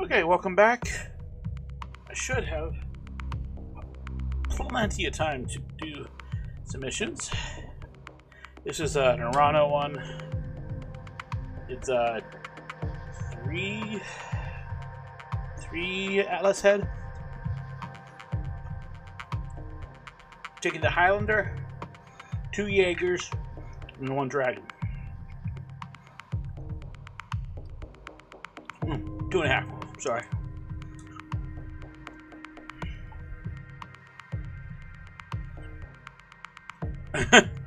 Okay, welcome back. I should have plenty of time to do submissions. This is a Nerano one. It's a three three Atlas head. Taking the Highlander, two Jaegers, and one Dragon. Mm, two and a half. Sorry.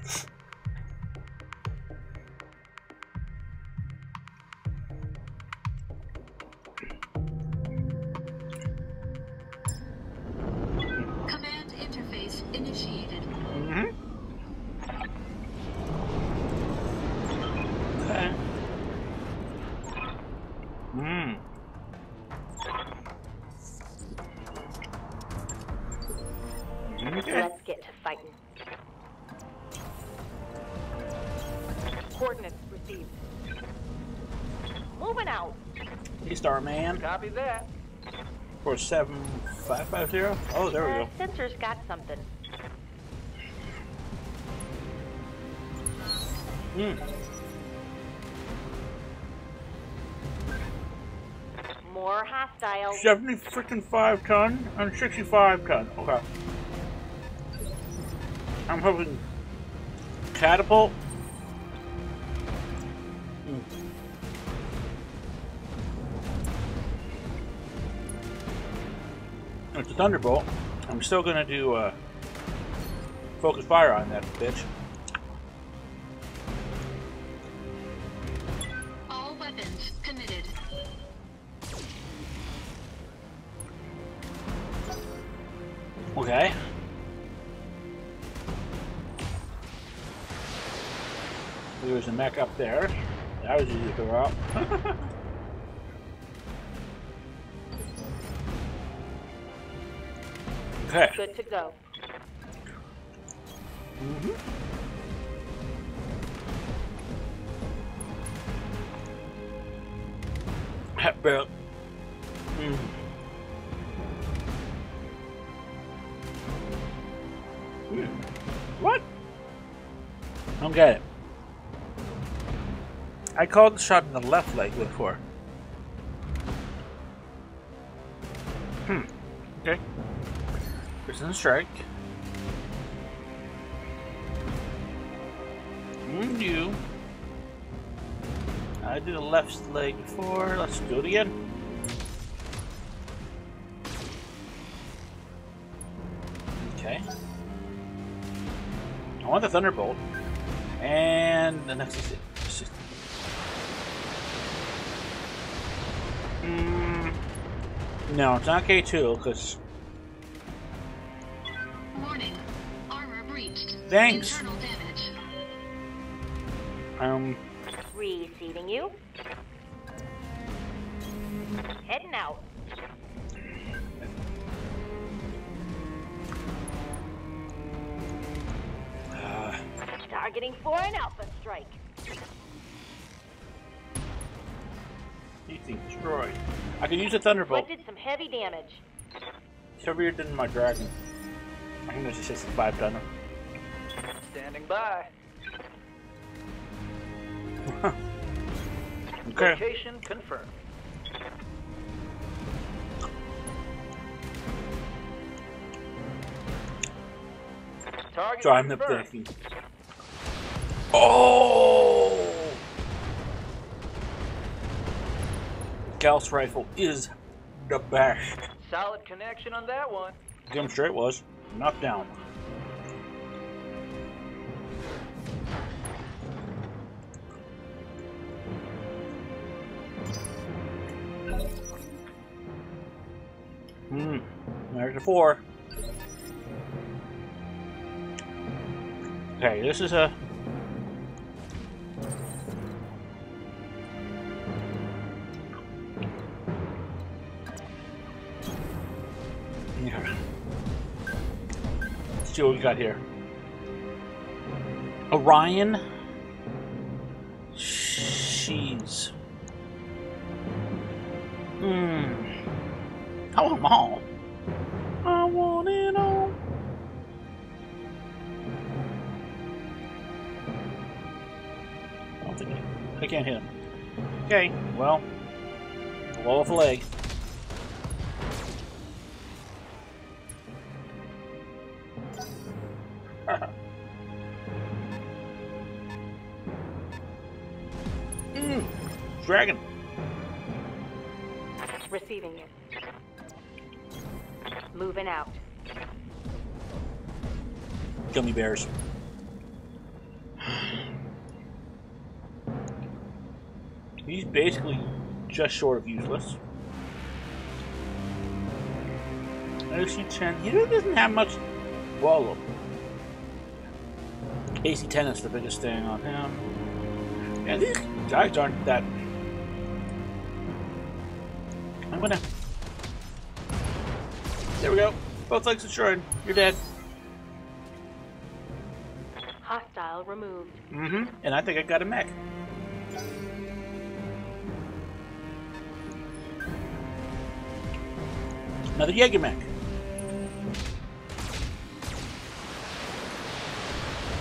Copy that. For seven five five zero. Oh, there we Uh, go. Sensor's got something. Mm. More hostiles. Seventy freaking five ton and sixty five ton. Okay. I'm hoping catapult. Thunderbolt. I'm still gonna do uh, focus fire on that bitch. All weapons committed. Okay. There's a mech up there. That was easy to throw out. okay. Good to go. Mm-hmm. Bro. Mm. Hmm. What? I don't get it. I called the shot in the left leg before. Strike. Wound you. I did the left leg before. Let's do it again. Okay. I want the Thunderbolt. And the next is it. Just- Mm, no, it's not K2, because. Thanks. Internal damage. Um, Receiving you. Heading out. uh, Targeting for an alpha strike. anything destroyed. I can use a Thunderbolt. Did some heavy damage. Heavier than my dragon. I think that's just a 5 tonner. Standing by. Okay. Location confirmed. Target So I'm confirmed. Oh! Gauss rifle is the best. Solid connection on that one. Damn straight was. Knocked down. Four. Okay, this is a. Yeah. Let's see what we got here. Orion. Blow off a leg. mm, dragon. Receiving you. Moving out. Gummy bears. He's basically just short of useless. AC 10, he really doesn't have much wall AC 10 is the biggest thing on him. And these guys aren't that. I'm gonna. There we go. Both legs destroyed. You're dead. Hostile removed. Mm-hmm. And I think I got a mech. Another Jaeger mech.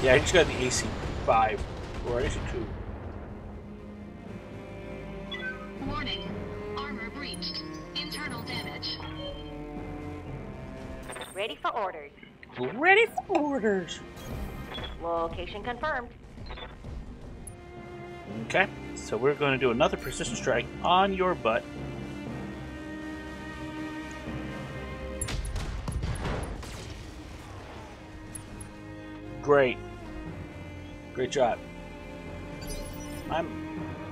Yeah, I just got the AC 5 or AC 2. Warning. Armor breached. Internal damage. Ready for orders. Ready for orders. Location confirmed. Okay, so we're going to do another precision strike on your butt. Great. Great job. My,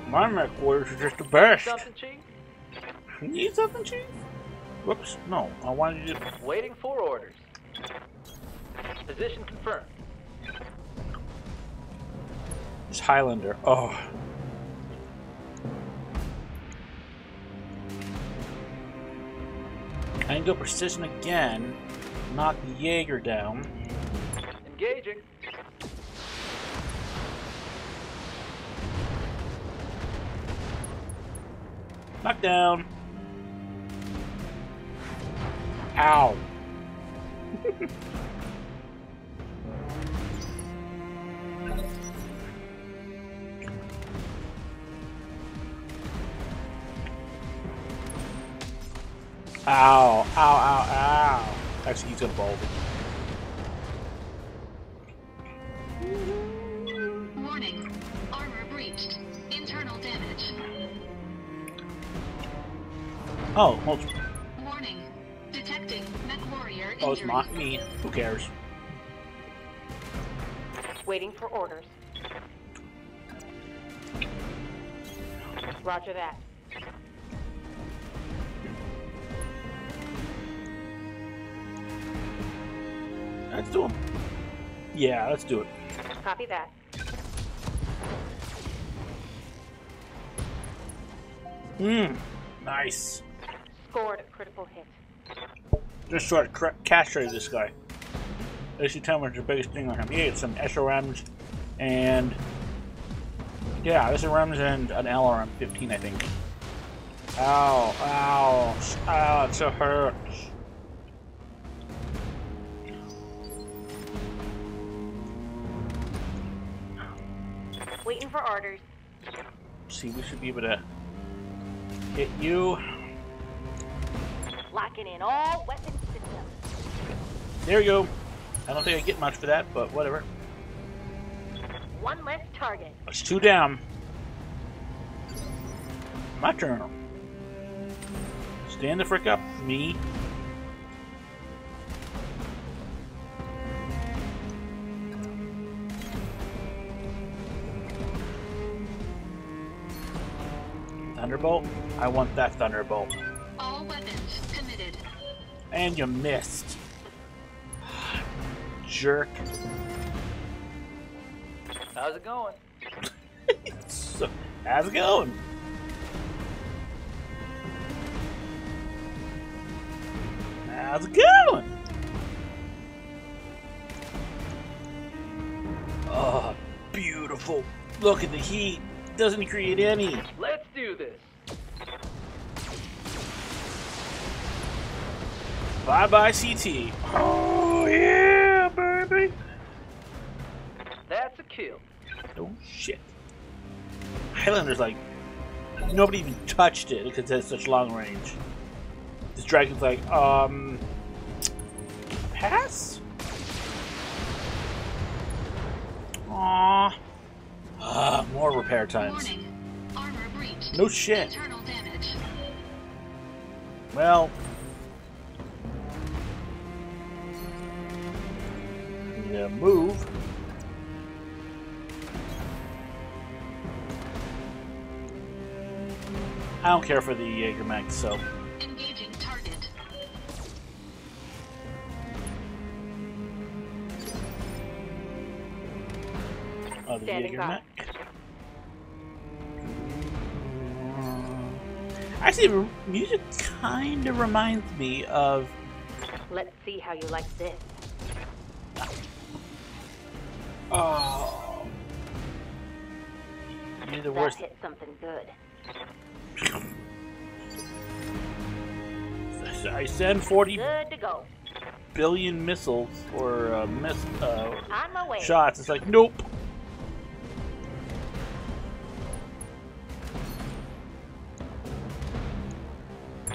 my quarters are just the best. Something, Chief? Need something, Chief? Whoops, no. I wanted you to... Waiting for orders. Position confirmed. It's Highlander. Oh. I can go precision again. Knock the Jaeger down. Engaging. Knock down. Ow. Ow, ow, ow, ow. Actually, he's gonna ball Oh, well, it's- Warning. Detecting mech warrior injury. oh, it's not me. Who cares? Waiting for orders. Roger that. Let's do him. Yeah, let's do it. Copy that. Mmm, nice. Scored a critical hit. Just sort of castrate this guy. AC 10 was the biggest thing on him. He had some SRMs and. Yeah, SRMs and an LRM 15, I think. Ow, ow, ow, it so hurts. Waiting for orders. See, we should be able to hit you. Locking in all weapon systems. There you go. I don't think I get much for that, but whatever. One less target. That's two down. My turn. Stand the frick up, me. Thunderbolt? I want that Thunderbolt. All weapons committed. And you missed. Jerk. How's it going? So, how's it going? How's it going? Oh, beautiful. Look at the heat. Doesn't create any. Let's do this. Bye bye CT. Oh yeah, baby. That's a kill. Oh shit. Highlander's like nobody even touched it because it has such long range. This dragon's like, um pass? Aww. Ah, more repair times. Warning. Armor breached. No shit. Damage. Well. Yeah, move. I don't care for the Jaeger mech, so. Engaging target. Oh, the Standing Jaeger mech. Actually, the music kind of reminds me of. Let's see how you like this. The That worst. hit something good. I send 40 Good to go. billion missiles or uh, miss uh, On my way. shots. It's like, nope.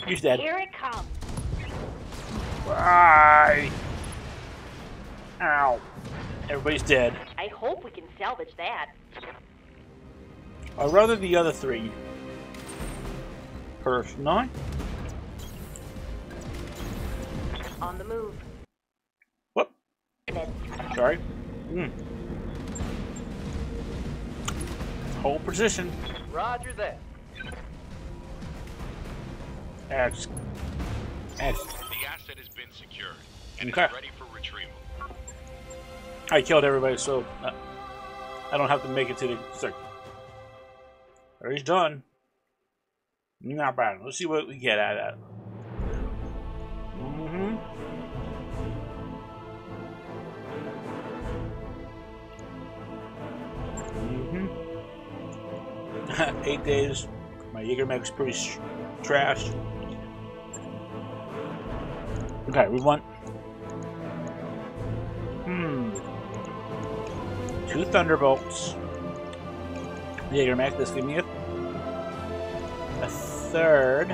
He's dead. Here it comes. Bye. Ow. Everybody's dead. I hope we can salvage that. I'd rather the other three. Personally. On the move. Whoop. Sorry. Hmm. Hold position. Roger that. X. X. The asset has been secured and Okay. is ready for retrieval. I killed everybody, so uh, I don't have to make it to the circle. He's done. Not bad. Let's see what we get at that. Mm-hmm. Mm-hmm. Eight days. My Jaeger mech's pretty sh- trash. Okay, we want. Hmm. Two Thunderbolts. Jaeger mech. This give me a, a third.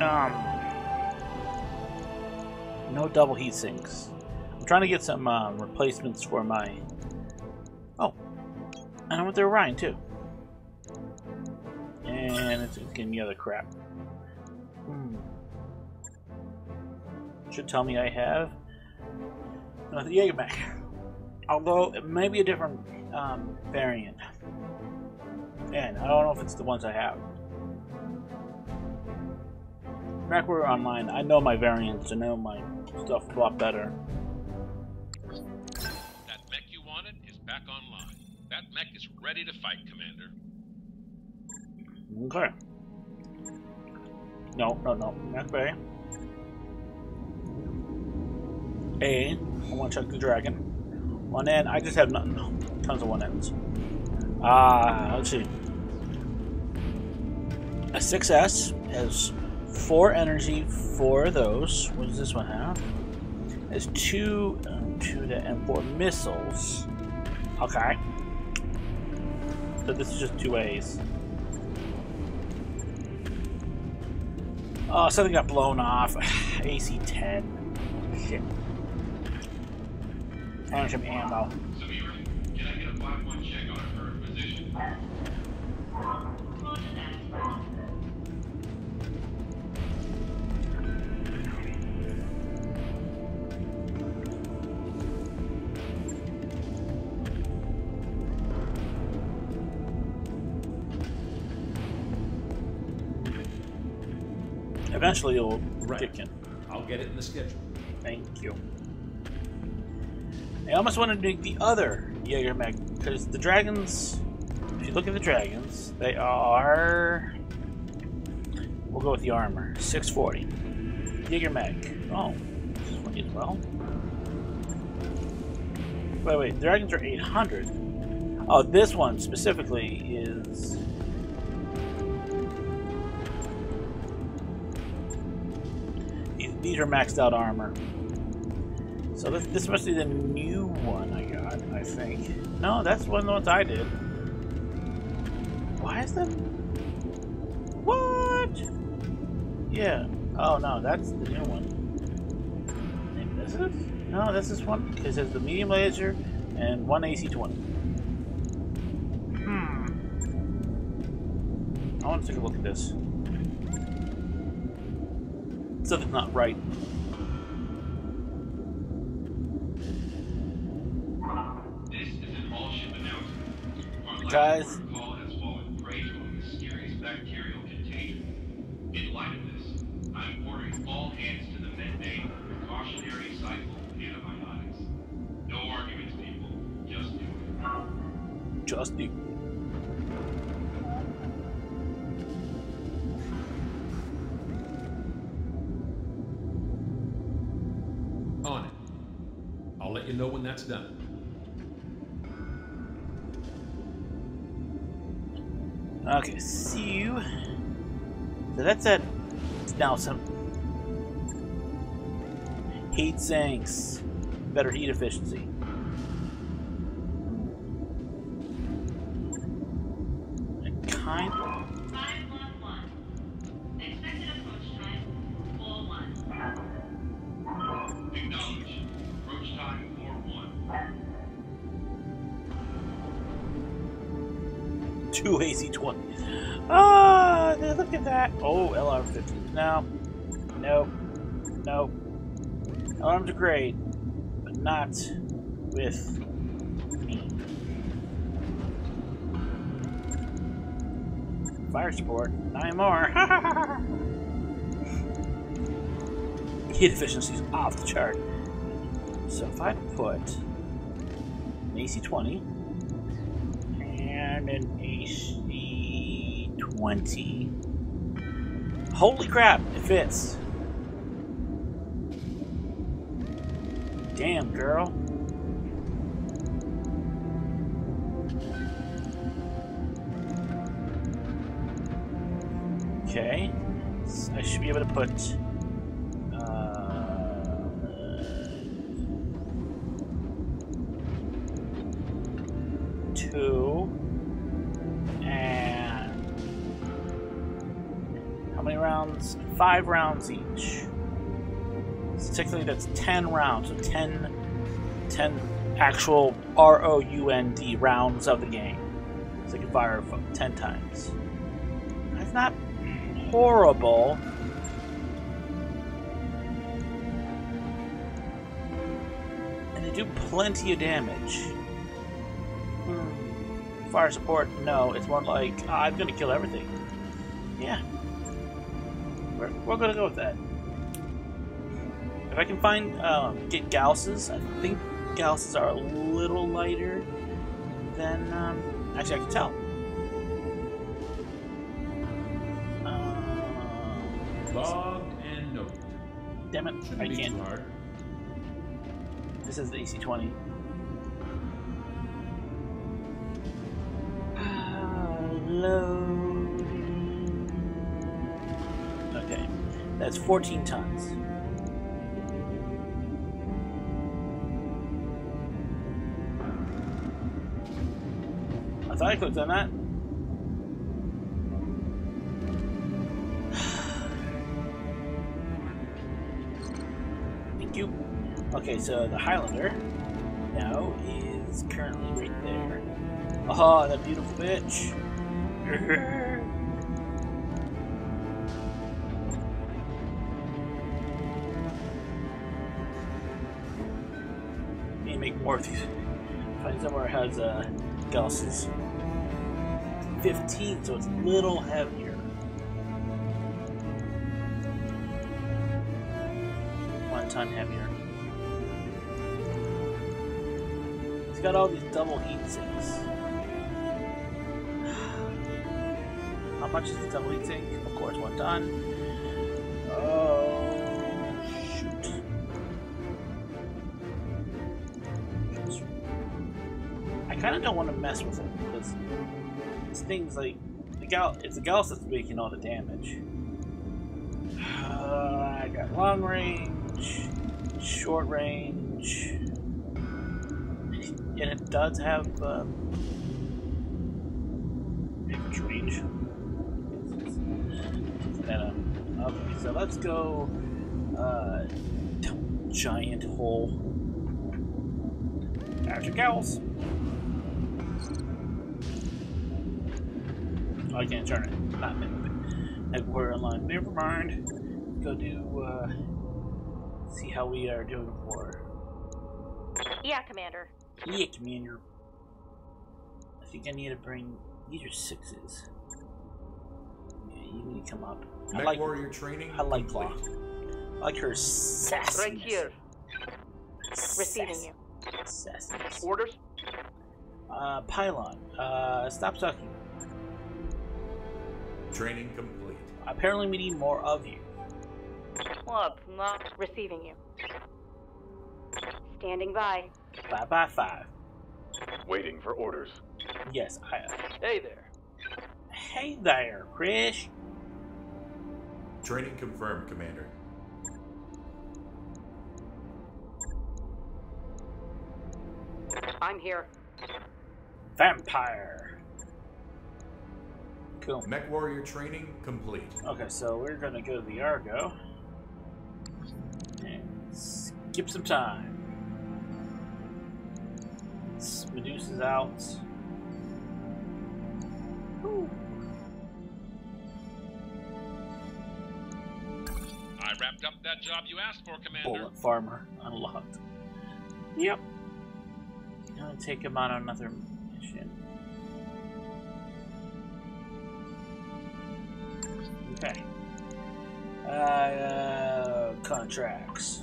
Um. No double heat sinks. I'm trying to get some um, replacements for my. Oh, and I went through Ryan too. And it's, it's giving me other crap. Hmm. Should tell me I have another Jaeger mech. Although it may be a different um, variant. And I don't know if it's the ones I have. We're online, I know my variants, I know my stuff a lot better. That mech you wanted is back online. That mech is ready to fight, Commander. Okay. No, no, no. Mech Bay. A. I want to check the dragon. One end. I just have nothing. Tons of one ends. Ah, let's see. A 6S has four energy, four of those. What does this one have? Has two, um, two to M4 missiles. Okay. So this is just two A's. Oh, something got blown off. AC 10. Shit. Some ammo. Eventually it'll Right. kick in. I'll get it in the schedule. Thank you. I almost want to do the other Jaeger mech because the dragons. If you look at the dragons, they are. We'll go with the armor. 640. Jaeger mech. Oh, 640 as well. Wait, wait. Dragons are 800. Oh, this one specifically is. These are maxed out armor. So this, this must be the new one I got, I think. No, that's one of the ones I did. Why is that? What? Yeah. Oh no, that's the new one. Maybe this is? No, this is one. It says the medium laser and one AC-20. Hmm. I want to take a look at this. Something's not right. This is an all-ship announcement. Our Guys. Now some heat sinks, better heat efficiency. And kind. 511. Expected approach time, 41. Acknowledge. Approach time 4-1. two AC-20. Ah, look at that. Oh, LR-15. No. Nope. Nope. LRMs are great, but not with me. Fire support. Nine more. Heat efficiency is off the chart. So if I put an AC-20 and an AC-20. Holy crap, it fits. Damn, girl. Okay. So I should be able to put Five rounds each. So technically that's 10 rounds, so 10, 10 actual R-O-U-N-D rounds of the game. So you can fire f- 10 times. That's not horrible. And they do plenty of damage. Hmm. Fire support, no. It's more like, "Ah, I'm gonna kill everything. Yeah. We're, gonna go with that. If I can find, um, get Gausses, I think Gausses are a little lighter than, um, actually I can tell. Um, Logged and noted. damn it, Shouldn't I can't. This is the AC-20. Load. That's 14 tons. I thought I clicked on that. Thank you. Okay, so the Highlander now is currently right there. Oh, that beautiful bitch. These. Find somewhere has uh, Gausses. 15, so it's a little heavier. One ton heavier. It's got all these double heat sinks. How much is the double heat sink? Of course, one ton. Kind of don't want to mess with it because this thing's like the gal. It's the Gauss that's making all the damage. Uh, I got long range, short range, and it does have um, range. Um, okay, so let's go uh, giant hole. Magic owls. I can't turn it. Not Headquarter online. Never mind. Go do, uh, see how we are doing for. Yeah, Commander. Yeah, Commander. I think I need to bring. These are sixes. Yeah, you need to come up. I Mech like. warrior training. I like Claw. I like her sassiness. Right here. Receiving you. Sassiness. Orders? Uh, pylon. Uh, stop sucking. Training complete. Apparently, we need more of you. What? Not receiving you. Standing by. Five by five. Waiting for orders. Yes, I. Hey there. Hey there, Chris. Training confirmed, Commander. I'm here. Vampire. Cool. Mech warrior training complete. Okay, so we're gonna go to the Argo and skip some time. Medusa's out. Whew. I wrapped up that job you asked for, Commander. Bullet Farmer unlocked. Yep. I'm Gonna take him on another mission. Okay. Uh, contracts.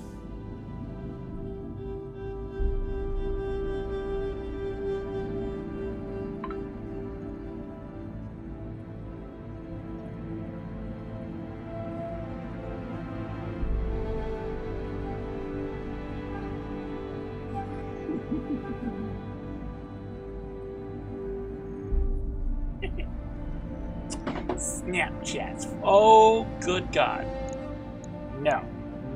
Snapchats. Oh, good God. No.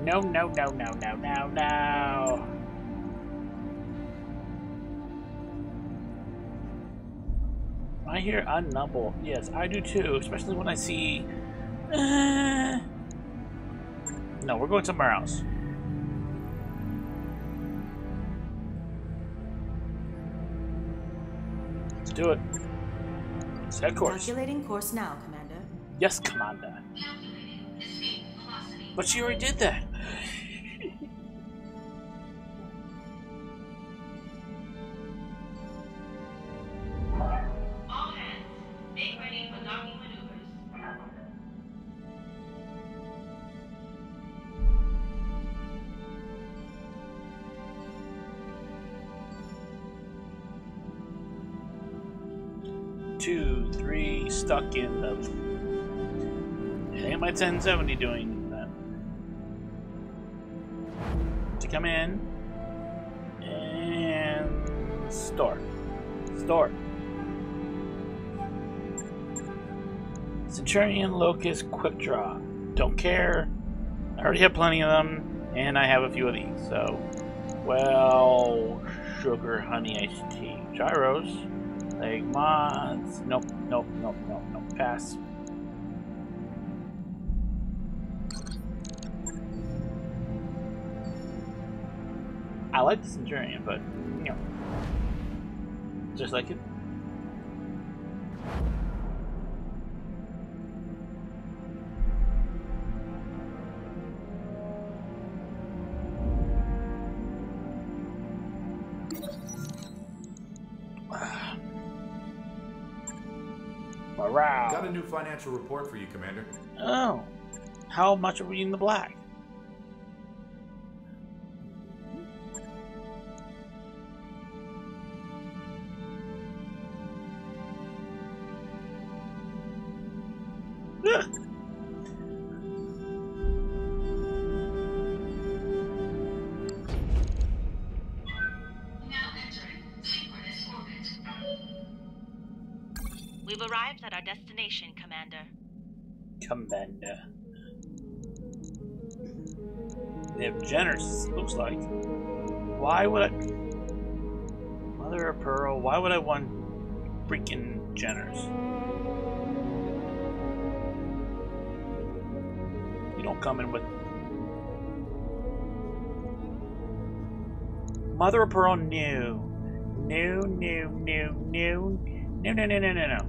No, no, no, no, no, no, no. I hear unnumble. Yes, I do too, especially when I see. Uh... No, we're going somewhere else. Let's do it. Set course. Calculating course now, Commander. Yes, Commander. But she already did that. My 1070 doing that. To come in and store. Store. Centurion, Locust, Quick Draw. Don't care. I already have plenty of them, and I have a few of these, so. Well, sugar, honey, iced tea. Gyros. Leg mods. Nope, nope, nope, nope, nope. Pass. I like the Centurion, but, you know. Just like it. Morale. Got a new financial report for you, Commander. Oh, how much are we in the black? Why would I... Mother of Pearl, why would I want freaking Jenners? You don't come in with... Mother of Pearl, no. No, no, no, no. No, no, no, no, no, no.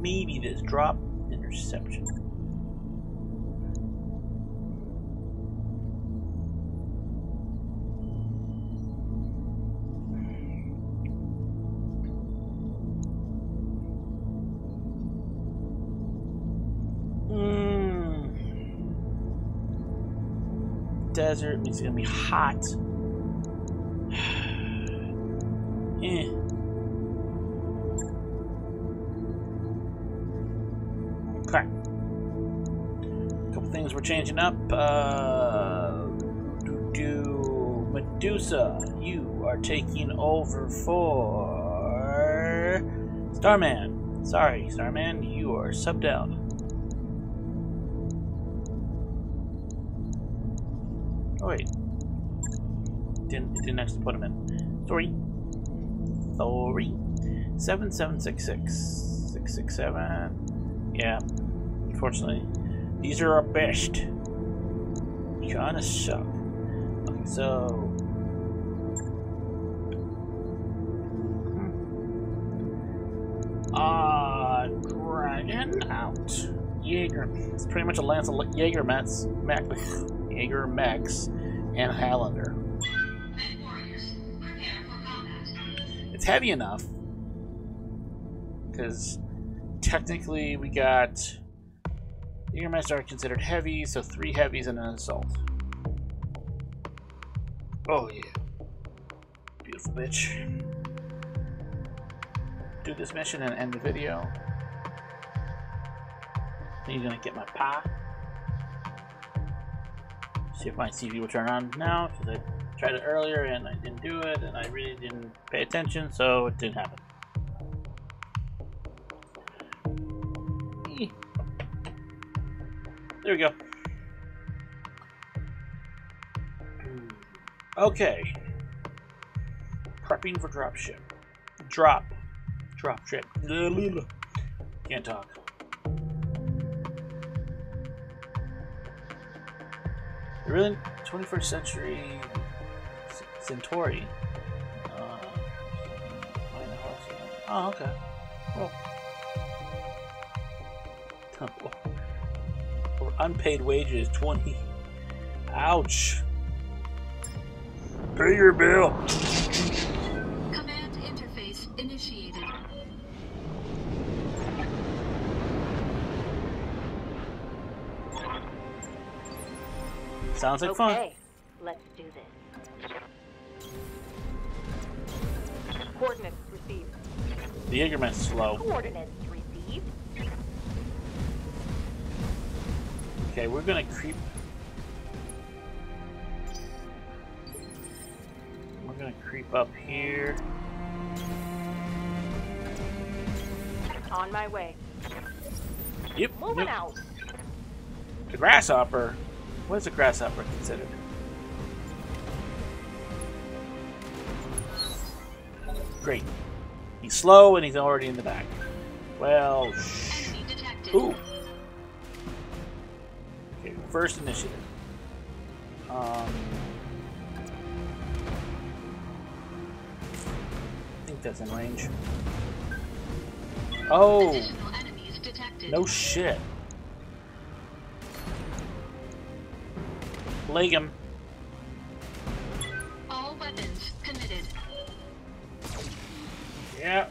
Maybe this drop interception. Desert it's gonna be hot. eh. Okay. couple things we're changing up. Uh, do, do Medusa, you are taking over for Starman. Sorry, Starman, you are subbed out. Oh wait, didn't it didn't actually put him in. Sorry, sorry. Seven seven six six six six seven. Yeah, unfortunately, these are our best. Kinda suck. So. Ah, dragon out. Jaeger. It's pretty much a lance of Jaeger Mets, Mac, Jaeger Max, and Highlander. It's heavy enough because technically we got Jaegermeister are considered heavy, so three heavies and an assault. Oh yeah, beautiful bitch. Do this mission and end the video. Then you're gonna get my pie. See if my CV will turn on now, because I tried it earlier and I didn't do it, and I really didn't pay attention, so it didn't happen. There we go. Okay. Prepping for drop ship. Drop. Drop ship. Can't talk. Really? 21st century Centauri. Uh, oh, okay. Well. Unpaid wages, 20. Ouch. Pay your bill. Sounds like fun. Okay, let's do this. Coordinates received. The Jaegerman's slow. Coordinates received. Okay, we're gonna creep. We're gonna creep up here. On my way. Yep. Moving yep. out. The grasshopper. What is a grasshopper considered? Great. He's slow and he's already in the back. Well, sh- Enemy detected. ooh. Okay, first initiative. Um, I think that's in range. Oh, Additional enemies detected. no shit. Leg him. All weapons committed. Yeah.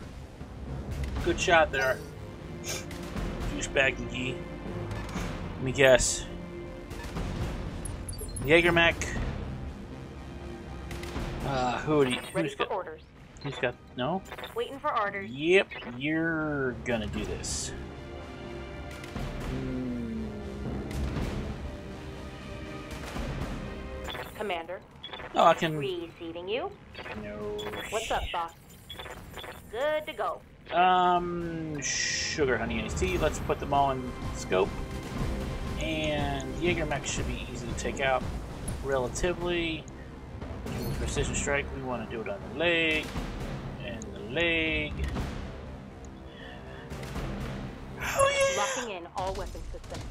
Good shot there. Douchebag McGee. Let me guess. Jaegermech. Uh, who would he, Ready who's for got, orders. who's got, no? Waiting for orders. Yep, you're gonna do this. Commander, Oh, I can, receiving you. no. What's up, boss? Good to go. Um, sugar, honey, iced tea. Let's put them all in scope. And Jaegermech should be easy to take out. relatively. With precision strike, we want to do it on the leg and the leg. Oh yeah! Locking in all weapon systems.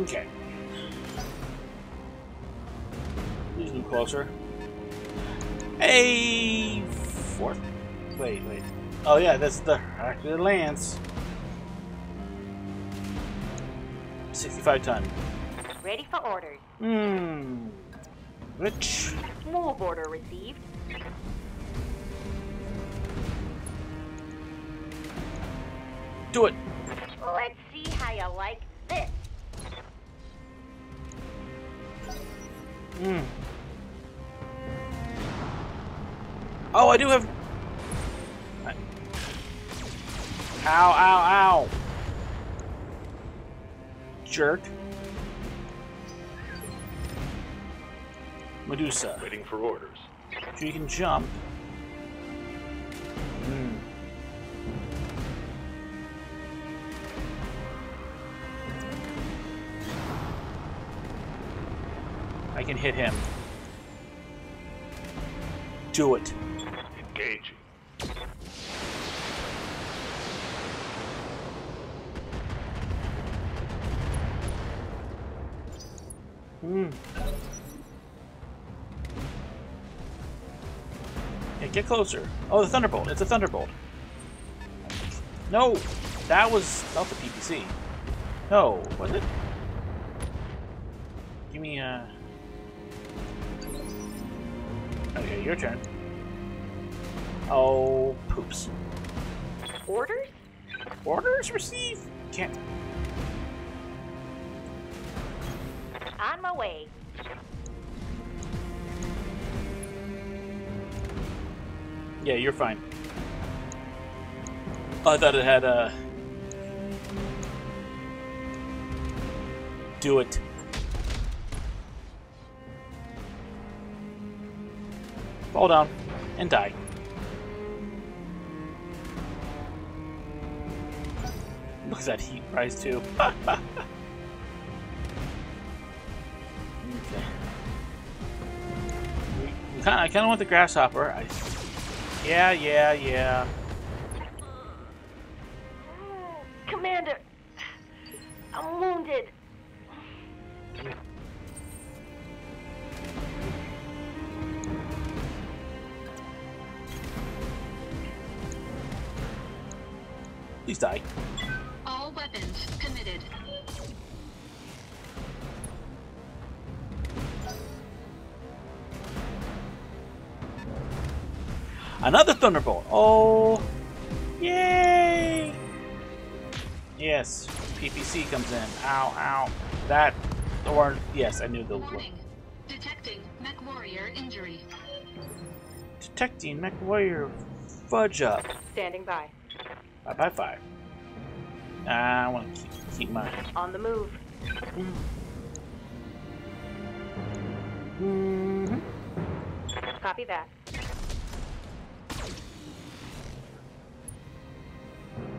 Okay. A little closer. Hey, fourth. Wait, wait. Oh yeah, that's the Hercules Lance. 65 ton. Ready for orders. Hmm. Which? Move order received. Do it. Let's see how you like this. Hmm. Oh, I do have. Ow! Ow! Ow! Jerk. Medusa. Waiting for orders. So you can jump. I can hit him. Do it. Engaging. Hmm. Yeah, get closer. Oh, the Thunderbolt. It's a Thunderbolt. No! That was not the PPC. No, was it? Give me a... Okay, your turn. Oh, poops. Orders? Orders received? Can't... On my way. Yeah, you're fine. I thought it had uh Do it. Fall down and die. Look at that heat rise too. okay. Kinda, I kind of want the grasshopper. I, yeah, yeah, yeah. Or yes, I knew the Warning. Detecting mech warrior injury. detecting Mech Warrior fudge up. Standing by. Bye bye five. I want to keep, keep my. On the move. Mm-hmm. Copy that.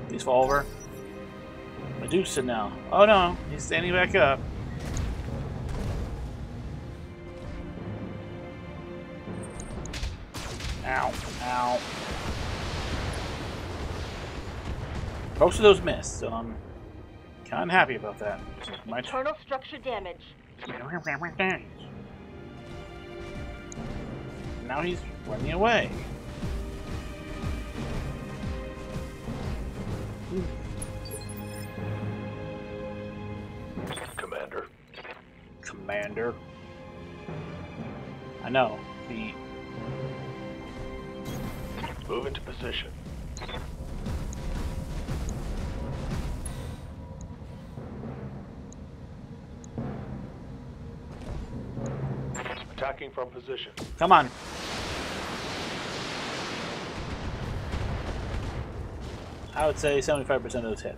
Please fall over. Medusa now. Oh no, he's standing back up. Ow, ow. Most of those missed, so I'm kind of happy about that. My. Internal structure damage. Now he's running away. Commander. Commander. I know. The Move into position. Attacking from position. come on. I would say 75% of those hit.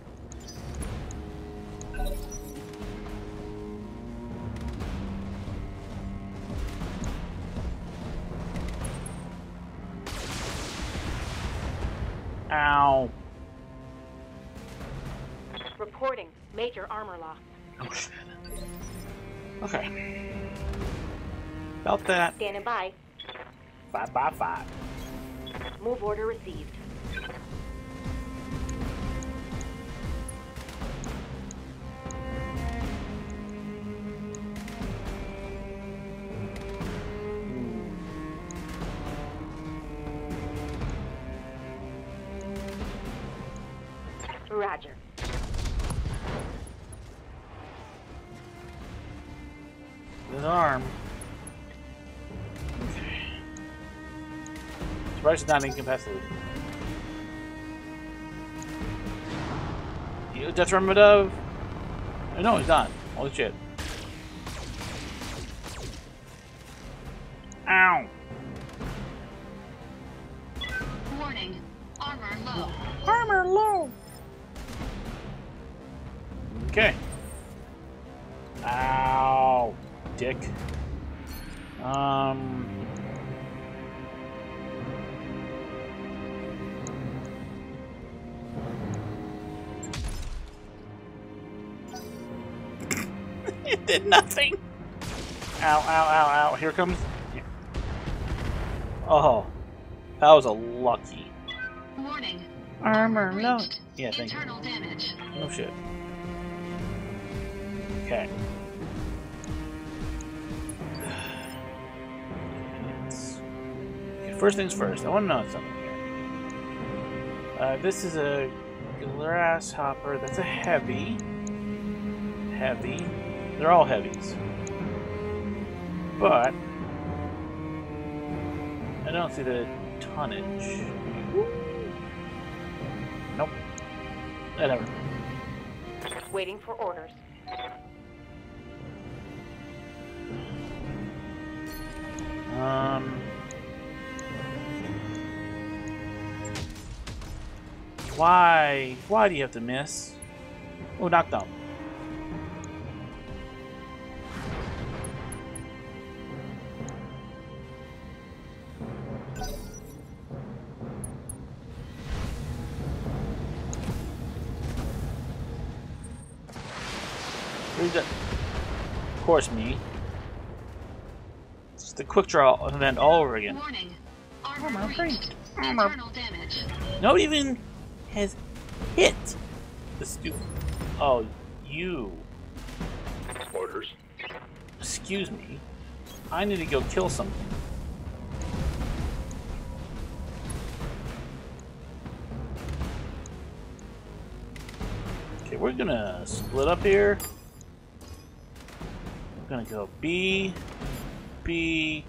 Armor. Oh shit. Okay. About that. Standing by. Five by five. Move order received. Roger. He's not incapacitated. You detrimental. No, he's not. Holy shit. Ow, ow. Here. Oh. That was a lucky. Warning. Armor low. Breached. Yeah, thank you. Internal damage. No shit. Okay. okay. First things first, I want to know something here. Uh, this is a grasshopper. That's a heavy. Heavy. They're all heavies. But I don't see the tonnage. Nope. Whatever. Waiting for orders. Um. Why? Why do you have to miss? Oh, knocked quick draw event all over again. Warning. Armor, Armor breached. breached. Armor- damage. Nobody even has hit the stupid. Oh, you. Orders. Excuse me. I need to go kill something. Okay, we're gonna split up here. I'm gonna go B, B,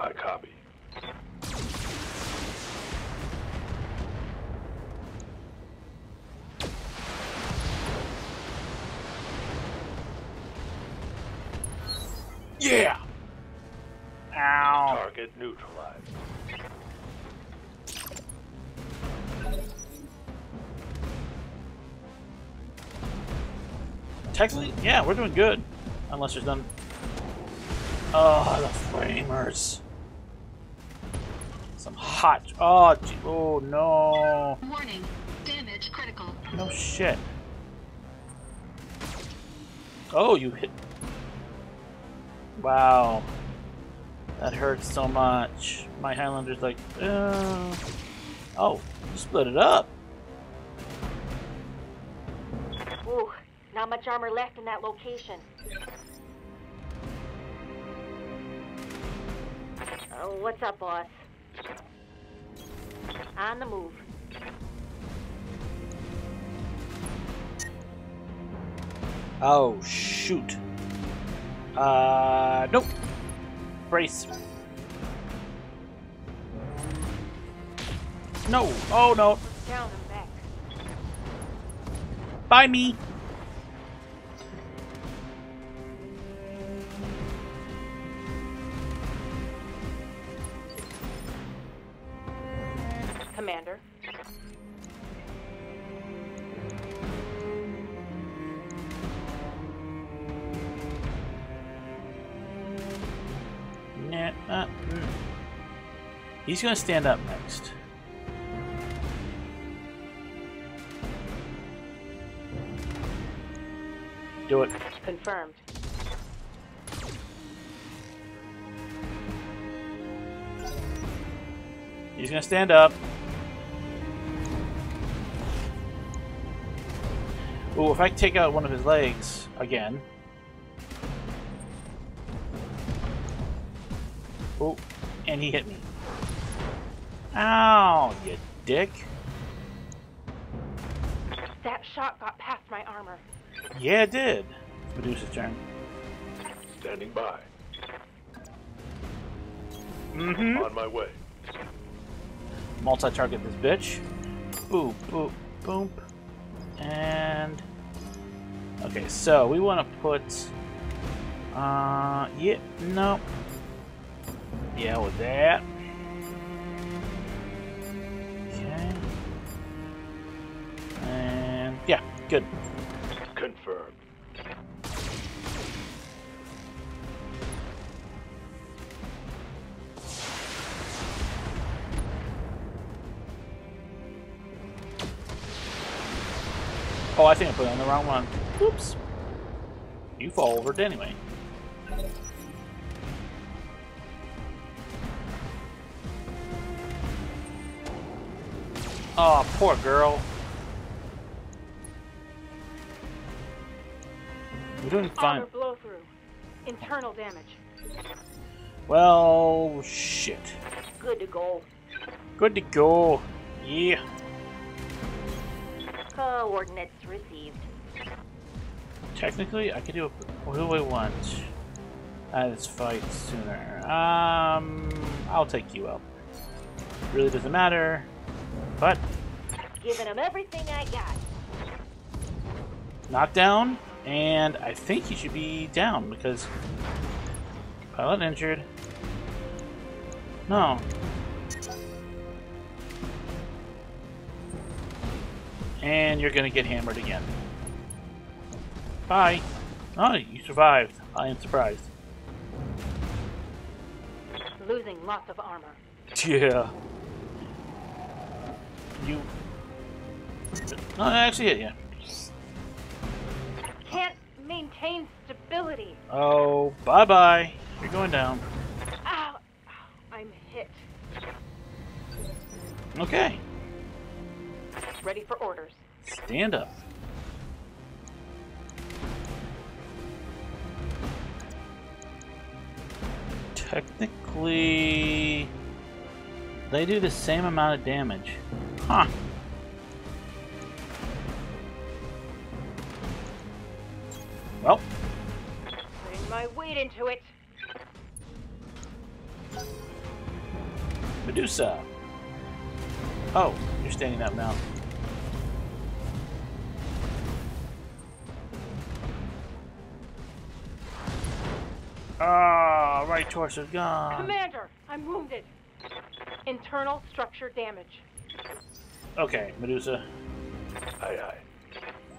I copy. Yeah! Ow. Target neutralized. Technically, yeah, we're doing good. Unless there's none. Oh, the flamers. Some hot. Oh, gee- oh no. Warning. Damage critical. No shit. Oh, you hit. Wow. That hurts so much. My Highlander's like, uh... oh, you split it up. Ooh, not much armor left in that location. Oh, what's up, boss? On the move. Oh, shoot. Uh, nope. Brace. No. Oh, no. Down and back. Bye, me. He's gonna stand up next. Do it. Confirmed. He's gonna stand up. Ooh, if I take out one of his legs again. Oh, and he hit me. Ow, you dick. That shot got past my armor. Yeah, it did. Medusa's turn. Standing by. Mm-hmm. On my way. Multi-target this bitch. Boop, boop, boop. And... Okay, so we want to put... Uh, yeah, no. Yeah, with that. Good. Confirmed. Oh, I think I put it on the wrong one. Oops. You fall over it anyway. Oh, poor girl. You're doing fine. Blow through. Internal damage. Well, shit. Good to go. Good to go. Yeah. Coordinates received. Technically, I could do a. What do I want? Uh, let's fight sooner. Um, I'll take you out. Really doesn't matter. But Giving him everything I got. knockdown, and I think he should be down because pilot injured. No. And you're gonna get hammered again. Bye. Oh, you survived. I am surprised. Losing lots of armor. Yeah. You. No, I actually hit you. Can't maintain stability. Oh, bye bye. You're going down. Ow! I'm hit. Okay. Ready for orders. Stand up. Technically, they do the same amount of damage. Huh. Into it. Medusa. Oh, you're standing up now. Ah, right torso's gone. Commander, I'm wounded. Internal structure damage. Okay, Medusa, Aye, aye.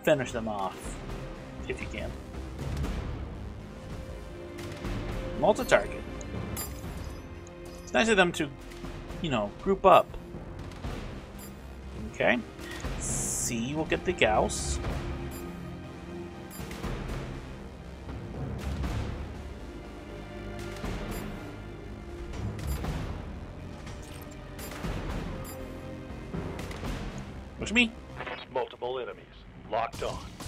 finish them off if you can. Multi-target. It's nice of them to, you know, group up. Okay. C will get the Gauss. Which me? Multiple enemies. Locked on.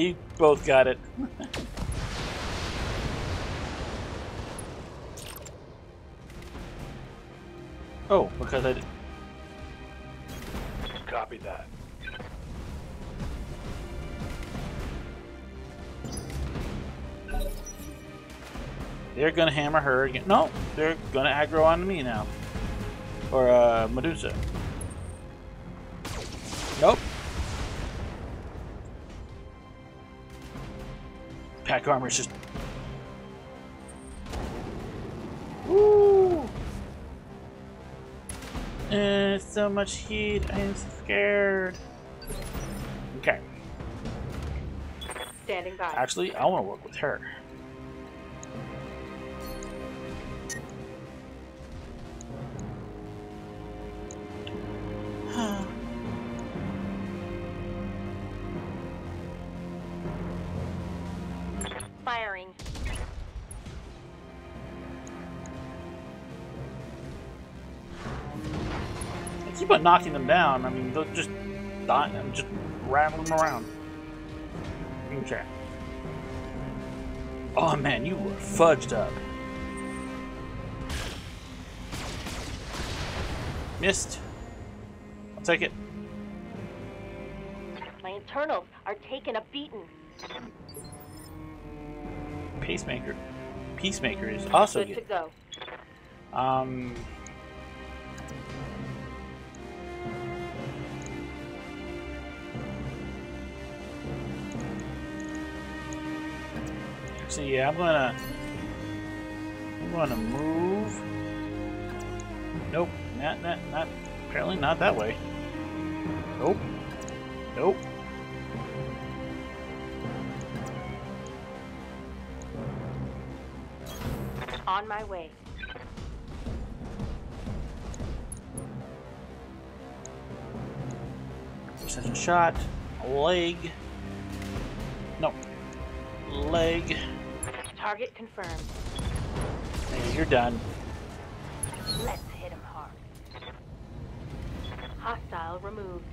You both got it. oh, because I did. Copy that. They're gonna hammer her again. No, they're gonna aggro on me now. Or, uh, Medusa. Nope. Pack armor's just. Woo! Uh, so much heat. I'm scared. Okay. Standing by. Actually, I want to work with her. On knocking them down, I mean, they'll just die. I'm just rattling them around. Okay. Oh man, you were fudged up. Missed. I'll take it. My internals are taking a beating. Pacemaker. Peacemaker is also Good to go. Um. So yeah, I'm gonna. I'm gonna move. Nope, not not not. Apparently not that way. Nope. Nope. On my way. Precision shot. Leg. No. Leg. Target confirmed. Hey, you're done. Let's hit him hard. Hostile removed.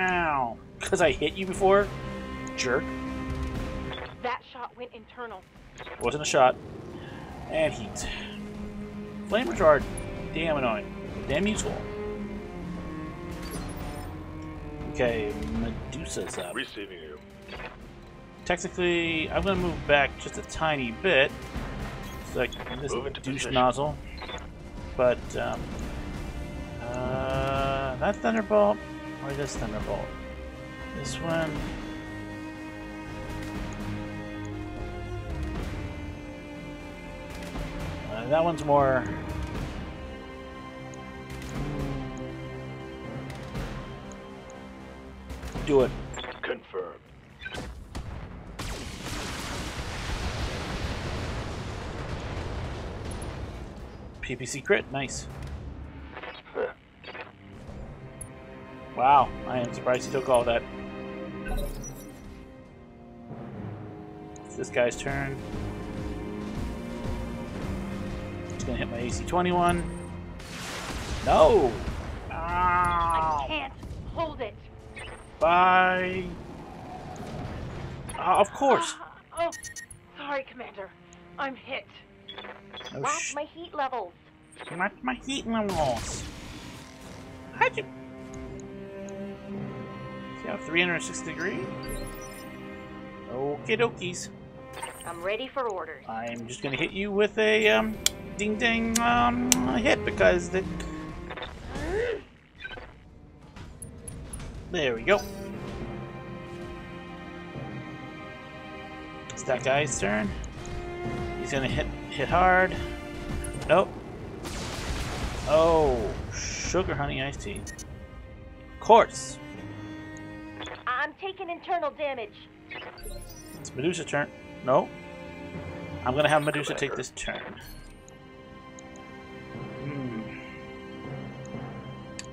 Ow. Because I hit you before? Jerk. That shot went internal. Wasn't a shot. And heat. Flamers are damn annoying. Damn useful. Okay, Medusa's up. Receiving you. Technically, I'm gonna move back just a tiny bit. So like this douche position. nozzle. But um uh that thunderbolt or this thunderbolt? This one. That one's more. Do it. Confirmed. PPC crit, nice. Wow, I am surprised he took all that. It's this guy's turn. Gonna hit my AC 21. No! I can't hold it. Bye! Ah, of course! Ah, oh, sorry, Commander. I'm hit. Oh, Watch my heat levels. Not my heat levels. How'd you? See how 360 degree? Okay, dokies. I'm ready for orders. I'm just gonna hit you with a um, ding ding um hit because the. There we go. It's that guy's turn. He's gonna hit hit hard. Nope. Oh, sugar honey iced tea. Of course. I'm taking internal damage. It's Medusa turn. No. I'm gonna have Medusa take this turn.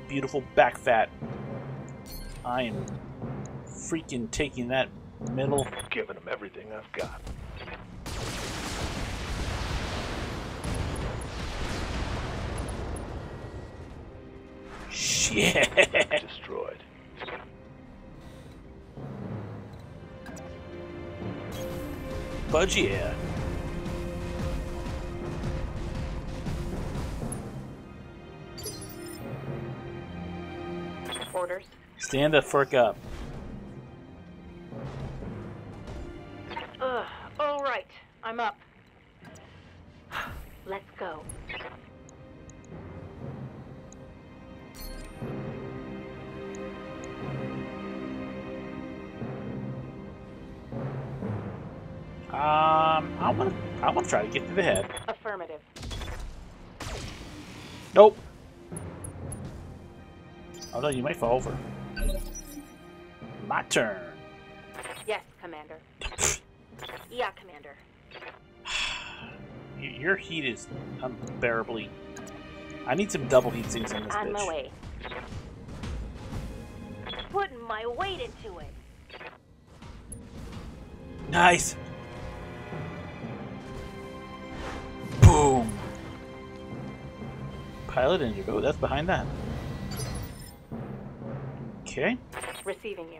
Beautiful back fat. I am freaking taking that middle. Giving him everything I've got. Shit. Destroyed. Budge yeah. Orders. Stand the fuck up. Ugh. All right. I'm up. Let's go. Um, I want to. I want to try to get to the head. Affirmative. Nope. Although you might fall over. My turn. Yes, Commander. Yeah, Commander. Your heat is unbearably. I need some double heat sinks in this On bitch. my way. Putting my weight into it. Nice. Boom. Pilot engine. Oh, that's behind that. Okay. Receiving you.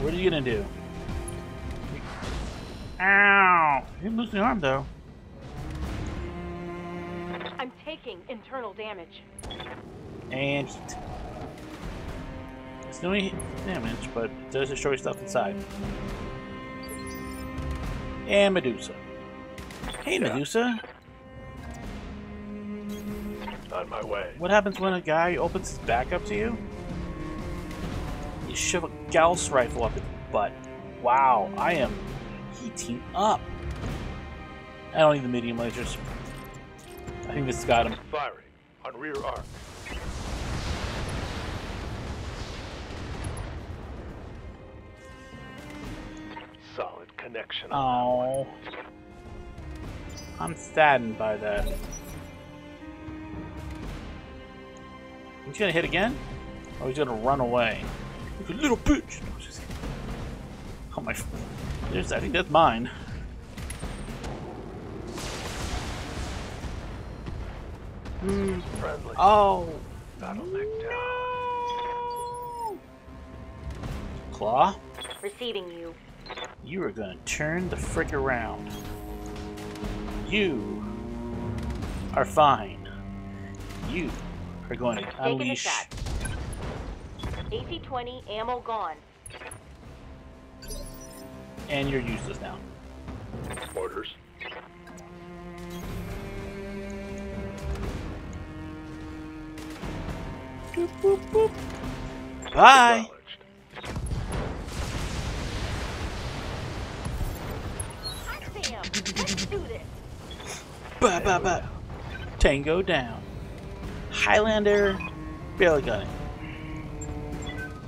What are you gonna do? Ow! You lose the arm though. I'm taking internal damage. And. It's no heat damage, but it does destroy stuff inside. And Medusa. Hey Medusa, On my way. what happens when a guy opens his back up to you? You shove a Gauss rifle up his butt. Wow, I am heating up. I don't need the medium lasers. I think this got him. Firing on rear arc. Solid connection. Oh. I'm saddened by that. He's gonna hit again? Or he's gonna run away? You little bitch! Oh my. There's, I think that's mine. Friendly. Oh. Bottleneck down. Claw, Receiving you. you are gonna turn the frick around. You are fine. You are going to Taking a unleash. shot. AC-20 ammo gone. And you're useless now. Orders. Boop, boop, boop. Bye. Acknowledged. Hot damn! Let's do this. Ba ba ba. Tango down. Highlander. Barely got it.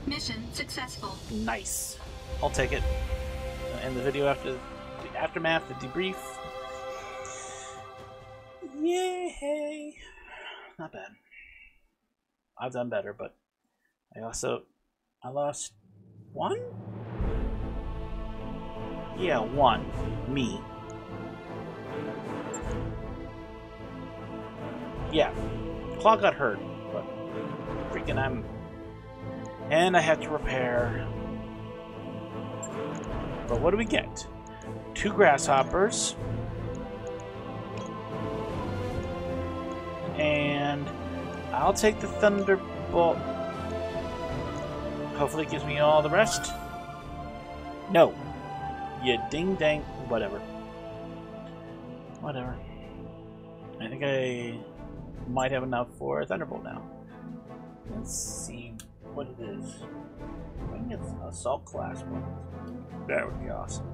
Mission successful. Nice. I'll take it. Uh, end the video after the aftermath, the debrief. Yay! Not bad. I've done better, but I also I lost one. Yeah, one. Me. Yeah, Claw got hurt, but freaking I'm. And I have to repair. But what do we get? Two grasshoppers. And I'll take the thunderbolt. Hopefully it gives me all the rest. No. You ding dang. Whatever. Whatever. I think I might have enough for a thunderbolt now. Let's see what it is. I think it's assault class one. That would be awesome.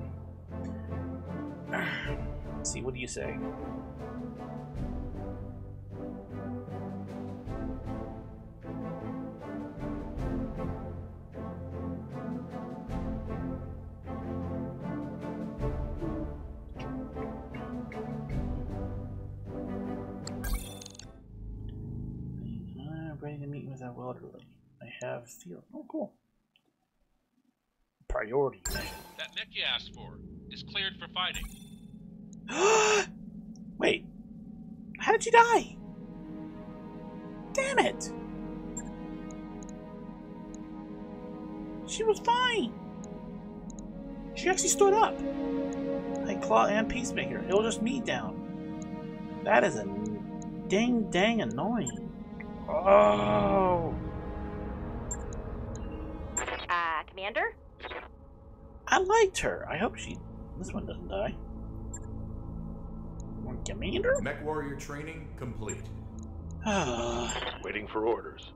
Let's see, what do you say? Ready to meet with our elderly. I have field. Oh, cool. Priority. That mech you asked for is cleared for fighting. Wait. How did you die? Damn it. She was fine. She actually stood up. Like Claw and Peacemaker. It'll just me down. That is a dang dang annoying. Oh. Uh, Commander? I liked her. I hope she. This one doesn't die. Commander? Mech warrior training complete. Ah, Waiting for orders.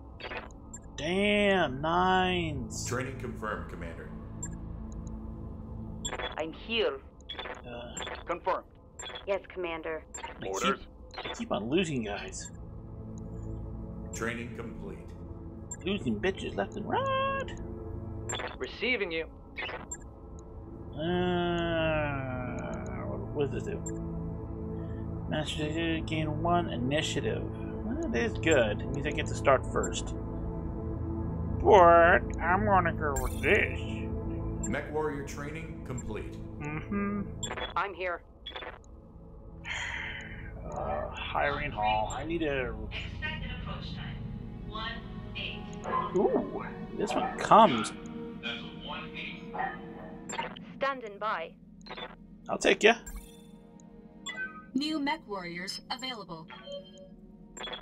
Damn, nines. Training confirmed, Commander. I'm here. Uh, Confirmed. Yes, Commander. I Orders. Keep, I keep on losing guys. Training complete. Losing bitches left and right. Receiving you. Uh, what does this do? Master Data gain one initiative. Well, that is good. It means I get to start first. But I'm gonna go with this. Mech warrior training complete. Mm-hmm. I'm here. Uh, hiring hall. I need a. Ooh, this one comes. That's a 1 8. Standing by. I'll take you. New mech warriors available.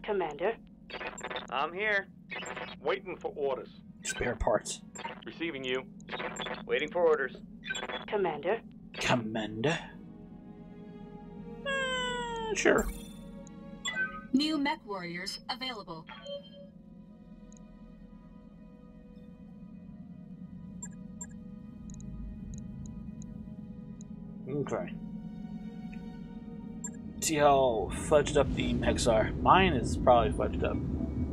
Commander. I'm here. Waiting for orders. Spare parts. Receiving you. Waiting for orders. Commander. Commander. Uh, sure. New mech warriors available. Okay. See how fudged up the mechs are. Mine is probably fudged up.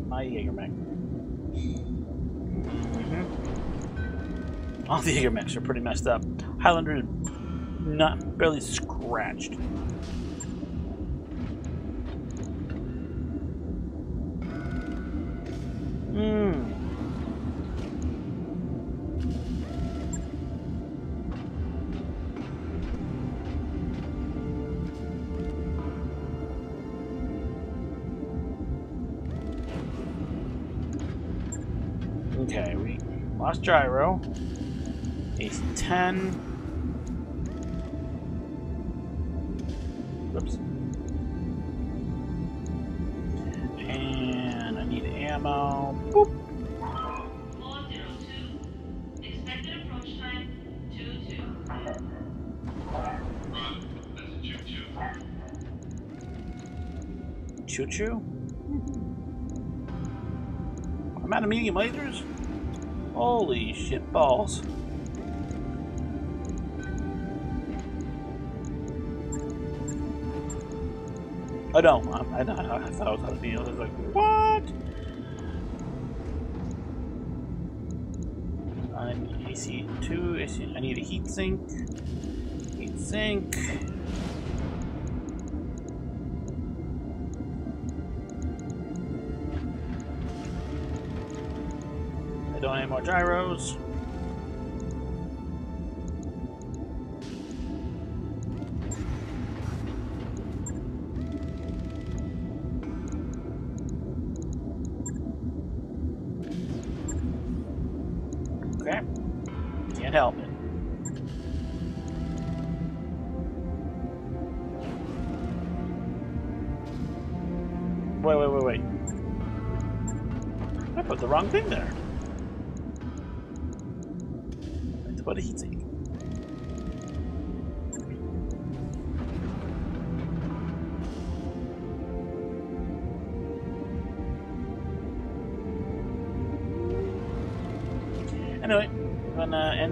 My Jaeger mech. Mhm. All the Jaeger mechs are pretty messed up. Highlander is not barely scratched. Hmm. We gyro. Ace 10. Whoops. And I need ammo. Boop. Expected approach time. Two two. Roger. That's a 2 2. Choo choo. I'm out of medium lasers? Holy shit balls. Oh no, I, I, I thought I was out of medium. I was like, what? I need AC2, AC, I need a heat sink. Heat sink. I more gyros. Okay. Can't help it. Wait, wait, wait, wait. I put the wrong thing there.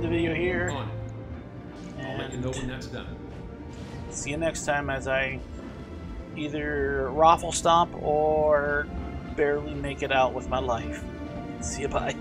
The video here. On. I'll let you know when that's done. see you next time as I either raffle stomp or barely make it out with my life. See you, bye.